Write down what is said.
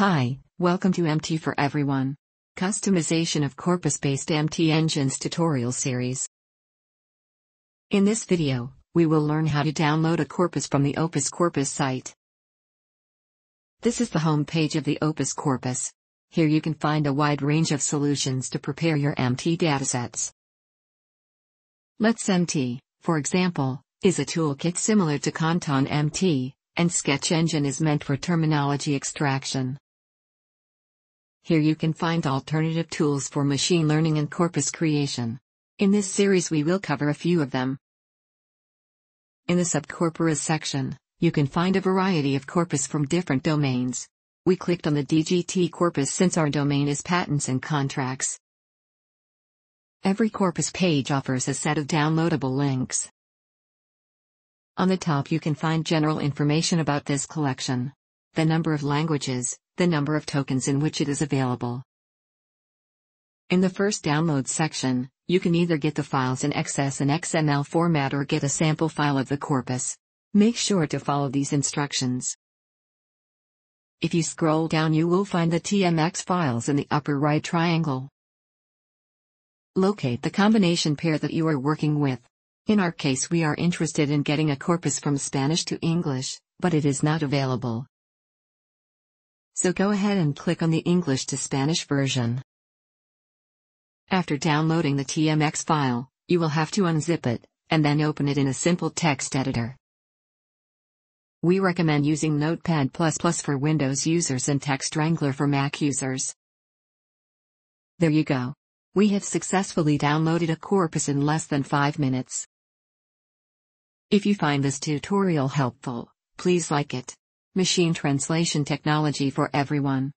Hi, welcome to MT for Everyone. Customization of corpus-based MT engines tutorial series. In this video, we will learn how to download a corpus from the Opus Corpus site. This is the home page of the Opus Corpus. Here you can find a wide range of solutions to prepare your MT datasets. Let's MT, for example, is a toolkit similar to Kantan MT, and Sketch Engine is meant for terminology extraction. Here you can find alternative tools for machine learning and corpus creation. In this series we will cover a few of them. In the Subcorpora section, you can find a variety of corpus from different domains. We clicked on the DGT corpus since our domain is patents and contracts. Every corpus page offers a set of downloadable links. On the top you can find general information about this collection. The number of languages, the number of tokens in which it is available. In the first download section, you can either get the files in XS and XML format or get a sample file of the corpus. Make sure to follow these instructions. If you scroll down you will find the TMX files in the upper right triangle. Locate the combination pair that you are working with. In our case we are interested in getting a corpus from Spanish to English, but it is not available. So go ahead and click on the English to Spanish version. After downloading the TMX file, you will have to unzip it, and then open it in a simple text editor. We recommend using Notepad++ for Windows users and TextWrangler for Mac users. There you go. We have successfully downloaded a corpus in less than 5 minutes. If you find this tutorial helpful, please like it. Machine translation technology for everyone.